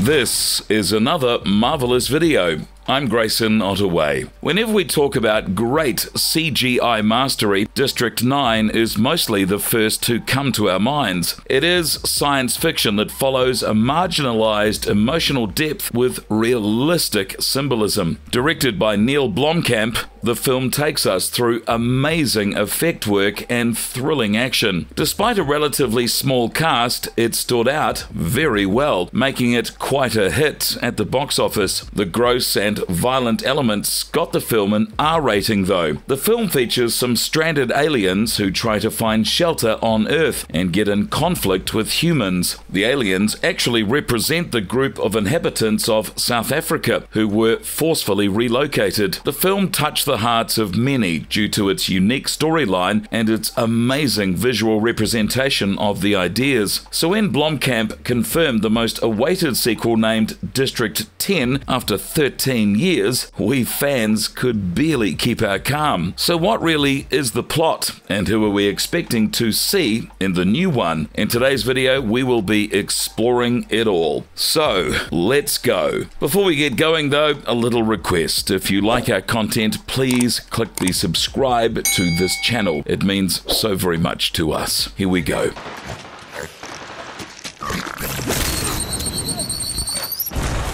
This is another marvelous video. I'm Grayson Ottaway. Whenever we talk about great CGI mastery, District 9 is mostly the first to come to our minds. It is science fiction that follows a marginalized emotional depth with realistic symbolism. Directed by Neill Blomkamp, the film takes us through amazing effect work and thrilling action. Despite a relatively small cast, it stood out very well, making it quite a hit at the box office. The gross and violent elements got the film an R rating, though. The film features some stranded aliens who try to find shelter on Earth and get in conflict with humans. The aliens actually represent the group of inhabitants of South Africa who were forcefully relocated. The film touched the hearts of many due to its unique storyline and its amazing visual representation of the ideas. So when Blomkamp confirmed the most awaited sequel named District 10 after 13 years, we fans could barely keep our calm. So, what really is the plot, and who are we expecting to see in the new one? In today's video, we will be exploring it all. So, let's go. Before we get going, though, a little request. If you like our content, please click the subscribe to this channel. It means so very much to us. Here we go.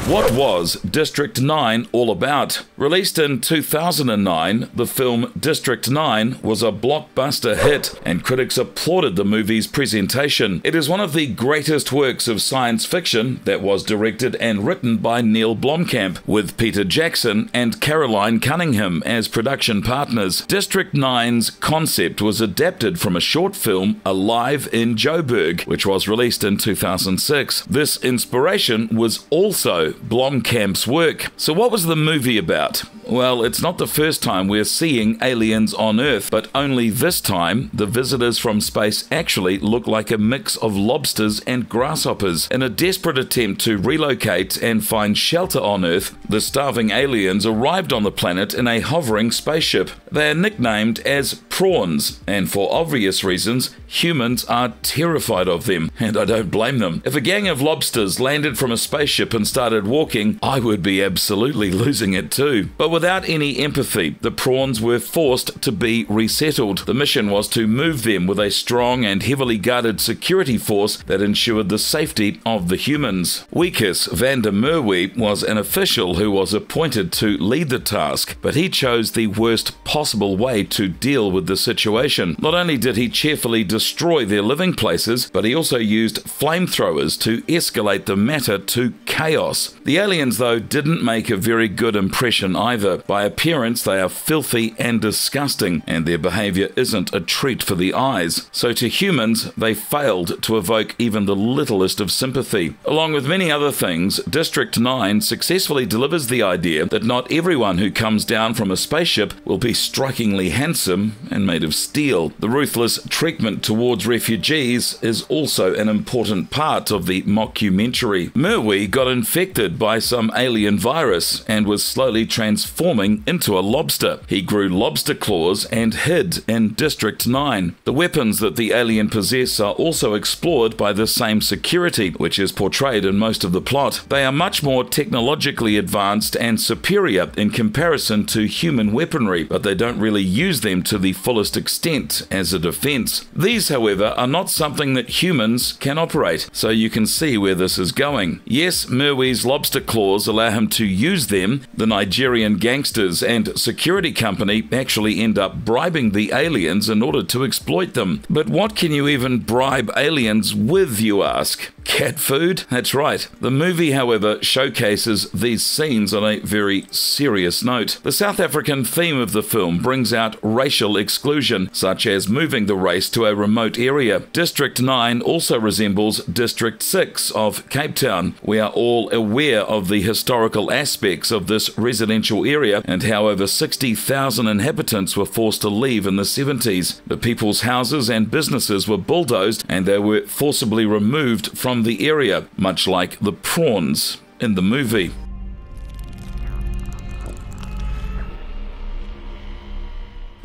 What was District 9 all about? Released in 2009, the film District 9 was a blockbuster hit, and critics applauded the movie's presentation. It is one of the greatest works of science fiction that was directed and written by Neill Blomkamp, with Peter Jackson and Carolynne Cunningham as production partners. District 9's concept was adapted from a short film, Alive in Joburg, which was released in 2006. This inspiration was also Blomkamp's work. So, what was the movie about? Well, it's not the first time we're seeing aliens on Earth, but only this time the visitors from space actually look like a mix of lobsters and grasshoppers. In a desperate attempt to relocate and find shelter on Earth, the starving aliens arrived on the planet in a hovering spaceship. They are nicknamed as prawns, and for obvious reasons, humans are terrified of them, and I don't blame them. If a gang of lobsters landed from a spaceship and started walking, I would be absolutely losing it too. But without any empathy, the prawns were forced to be resettled. The mission was to move them with a strong and heavily guarded security force that ensured the safety of the humans. Wikus van der Merwe was an official who was appointed to lead the task, but he chose the worst possible way to deal with the situation. Not only did he cheerfully destroy their living places, but he also used flamethrowers to escalate the matter to chaos. The aliens, though, didn't make a very good impression either. By appearance, they are filthy and disgusting, and their behavior isn't a treat for the eyes. So to humans, they failed to evoke even the littlest of sympathy. Along with many other things, District 9 successfully delivers the idea that not everyone who comes down from a spaceship will be strikingly handsome and made of steel. The ruthless treatment towards refugees is also an important part of the mockumentary. Merwe got infected by some alien virus and was slowly transforming into a lobster. He grew lobster claws and hid in District 9. The weapons that the alien possess are also explored by the same security, which is portrayed in most of the plot. They are much more technologically advanced and superior in comparison to human weaponry, but they don't really use them to the fullest extent as a defense. These, however, are not something that humans can operate, so you can see where this is going. Yes, Merwe's lobster claws allow him to use them. The Nigerian gangsters and security company actually end up bribing the aliens in order to exploit them. But what can you even bribe aliens with, you ask? Cat food? That's right. The movie, however, showcases these scenes on a very serious note. The South African theme of the film brings out racial exclusion, such as moving the race to a remote area. District 9 also resembles District 6 of Cape Town. We are all aware of the historical aspects of this residential area and how over 60,000 inhabitants were forced to leave in the 70s. The people's houses and businesses were bulldozed and they were forcibly removed from the area, much like the prawns in the movie.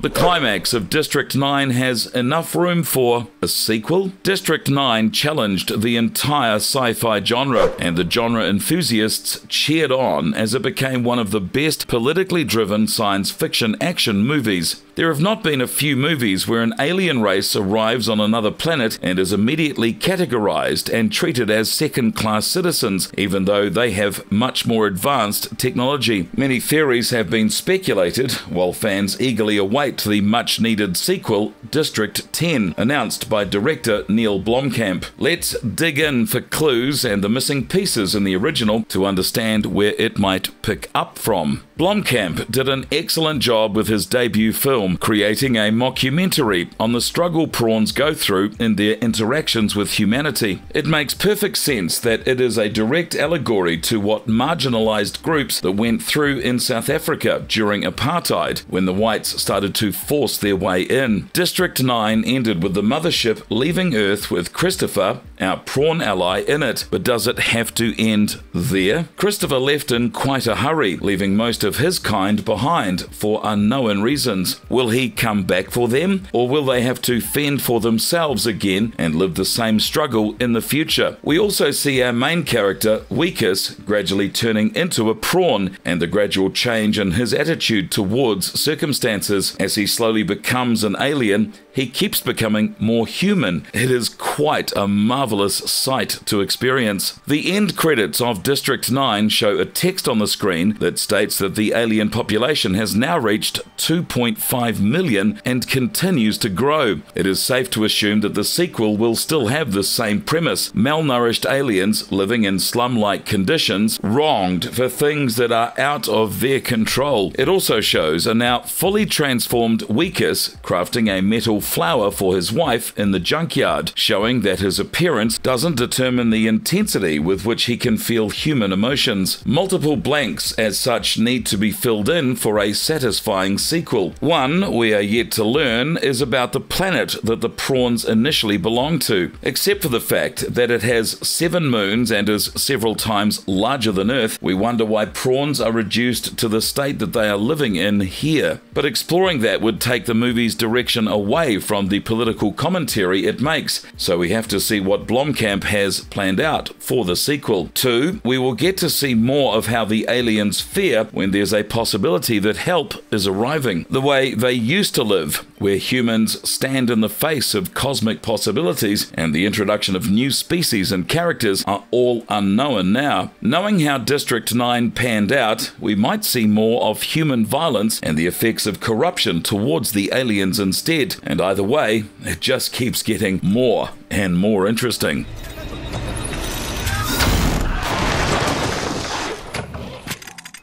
The climax of District 9 has enough room for a sequel. District 9 challenged the entire sci fi genre, and the genre enthusiasts cheered on as it became one of the best politically driven science fiction action movies. There have not been a few movies where an alien race arrives on another planet and is immediately categorized and treated as second class citizens, even though they have much more advanced technology. Many theories have been speculated, while fans eagerly await the much needed sequel, District 10, announced by director Neill Blomkamp. Let's dig in for clues and the missing pieces in the original to understand where it might pick up from. Blomkamp did an excellent job with his debut film, creating a mockumentary on the struggle prawns go through in their interactions with humanity. It makes perfect sense that it is a direct allegory to what marginalized groups that went through in South Africa during apartheid when the whites started to force their way in. District 9 ended with the mothership leaving Earth with Christopher, our prawn ally, in it. But does it have to end there? Christopher left in quite a hurry, leaving most of of his kind behind for unknown reasons. Will he come back for them, or will they have to fend for themselves again and live the same struggle in the future? We also see our main character, Wikus, gradually turning into a prawn, and the gradual change in his attitude towards circumstances as he slowly becomes an alien he keeps becoming more human. It is quite a marvelous sight to experience. The end credits of District 9 show a text on the screen that states that the alien population has now reached 2.5 million and continues to grow. It is safe to assume that the sequel will still have the same premise malnourished aliens living in slum like conditions, wronged for things that are out of their control. It also shows a now fully transformed Wikus crafting a metal flower for his wife in the junkyard, showing that his appearance doesn't determine the intensity with which he can feel human emotions. Multiple blanks, as such, need to be filled in for a satisfying sequel. One we are yet to learn is about the planet that the prawns initially belonged to, except for the fact that it has seven moons and is several times larger than Earth. We wonder why prawns are reduced to the state that they are living in here. But exploring that would take the movie's direction away from the political commentary it makes, so we have to see what Blomkamp has planned out for the sequel. Two, we will get to see more of how the aliens fear when there's a possibility that help is arriving, the way they used to live, where humans stand in the face of cosmic possibilities and the introduction of new species and characters are all unknown now. Knowing how District 9 panned out, we might see more of human violence and the effects of corruption towards the aliens instead, and either way, it just keeps getting more and more interesting.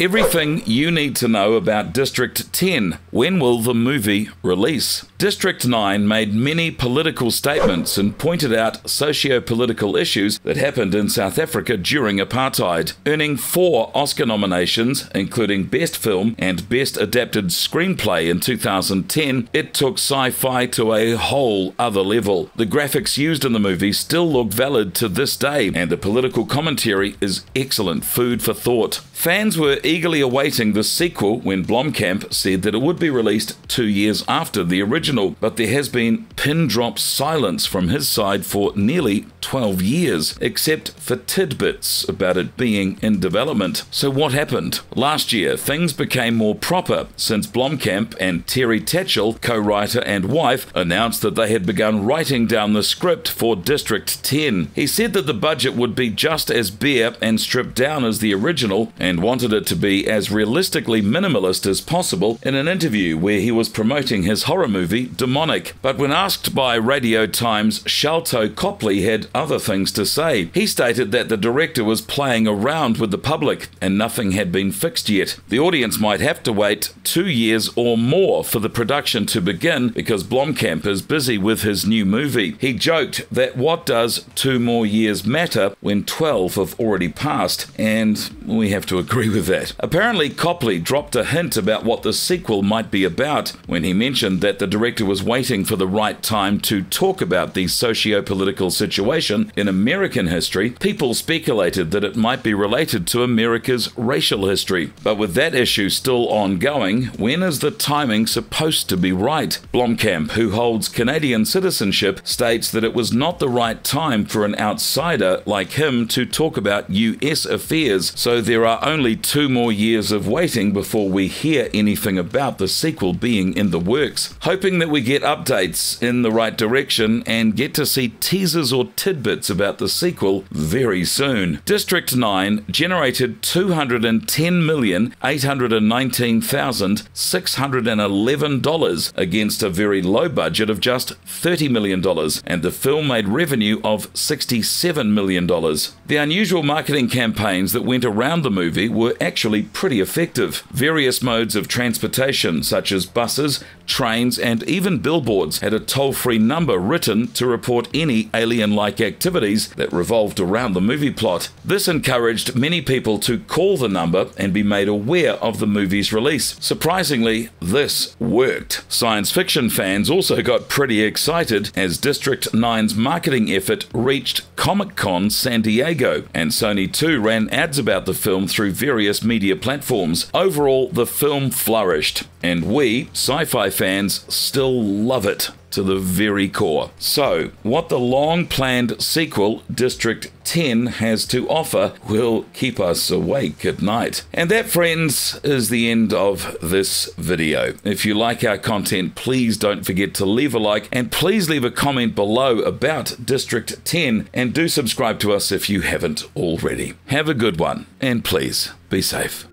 Everything you need to know about District 10. When will the movie release? District 9 made many political statements and pointed out socio political issues that happened in South Africa during apartheid, earning four Oscar nominations, including Best Film and Best Adapted Screenplay in 2010. It took sci fi to a whole other level. The graphics used in the movie still look valid to this day, and the political commentary is excellent food for thought. Fans were eagerly awaiting the sequel when Blomkamp said that it would be released two years after the original, but there has been pin drop silence from his side for nearly 12 years, except for tidbits about it being in development. So, what happened? Last year, things became more proper since Blomkamp and Terri Tatchell, co writer and wife, announced that they had begun writing down the script for District 10. He said that the budget would be just as bare and stripped down as the original and wanted it to be as realistically minimalist as possible in an interview where he was promoting his horror movie Demonic. But when asked by Radio Times, Sharlto Copley had other things to say. He stated that the director was playing around with the public and nothing had been fixed yet. The audience might have to wait two years or more for the production to begin because Blomkamp is busy with his new movie. He joked that what does two more years matter when 12 have already passed, and we have to agree with that. Apparently, Copley dropped a hint about what the sequel might be about when he mentioned that the director director was waiting for the right time to talk about the socio political situation in American history, people speculated that it might be related to America's racial history. But with that issue still ongoing, when is the timing supposed to be right? Blomkamp, who holds Canadian citizenship, states that it was not the right time for an outsider like him to talk about US affairs, so there are only two more years of waiting before we hear anything about the sequel being in the works. Hoping that we get updates in the right direction and get to see teasers or tidbits about the sequel very soon. District 9 generated $210,819,611 against a very low budget of just $30 million, and the film made revenue of $67 million. The unusual marketing campaigns that went around the movie were actually pretty effective. Various modes of transportation, such as buses, trains, and even billboards, had a toll free number written to report any alien like activities that revolved around the movie plot. This encouraged many people to call the number and be made aware of the movie's release. Surprisingly, this worked. Science fiction fans also got pretty excited as District 9's marketing effort reached Comic Con San Diego, and Sony too ran ads about the film through various media platforms. Overall, the film flourished, and we, sci fi fans, still love it to the very core. So, what the long planned sequel, District 10, has to offer will keep us awake at night. And that, friends, is the end of this video. If you like our content, please don't forget to leave a like and please leave a comment below about District 10 and do subscribe to us if you haven't already. Have a good one and please be safe.